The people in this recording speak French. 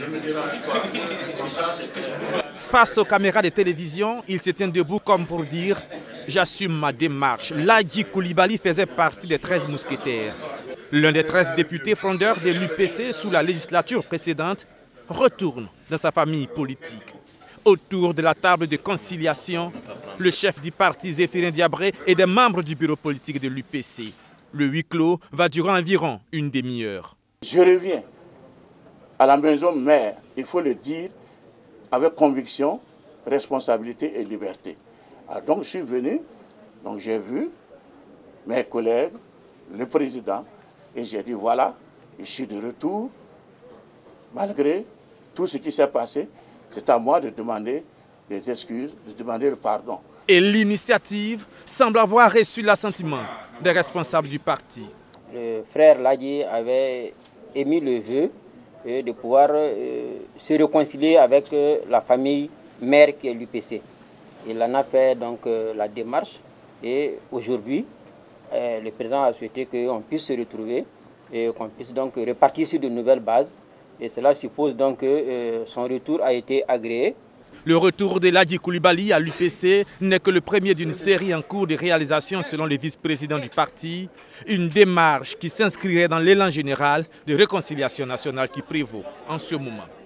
Je ne me dérange pas. Comme ça, c'est clair. Face aux caméras de télévision, il se tient debout comme pour dire « J'assume ma démarche ». Ladji Koulibaly faisait partie des 13 mousquetaires. L'un des 13 députés frondeurs de l'UPC sous la législature précédente retourne dans sa famille politique. Autour de la table de conciliation, le chef du parti Zéphirin Diabré et des membres du bureau politique de l'UPC. Le huis clos va durer environ une demi-heure. Je reviens à la maison mère, il faut le dire, avec conviction, responsabilité et liberté. Alors donc je suis venu, donc j'ai vu mes collègues, le président, et j'ai dit voilà, je suis de retour, malgré tout ce qui s'est passé, c'est à moi de demander des excuses, de demander le pardon. Et l'initiative semble avoir reçu l'assentiment des responsables du parti. Le frère Ladi avait émis le vœu euh, de pouvoir euh, se réconcilier avec euh, la famille mère qui est l'UPC. Il en a fait donc la démarche et aujourd'hui, le président a souhaité qu'on puisse se retrouver et qu'on puisse donc repartir sur de nouvelles bases. Et cela suppose donc que son retour a été agréé. Le retour de Ladji Koulibaly à l'UPC n'est que le premier d'une série en cours de réalisation selon le vice-président du parti, une démarche qui s'inscrirait dans l'élan général de réconciliation nationale qui prévaut en ce moment.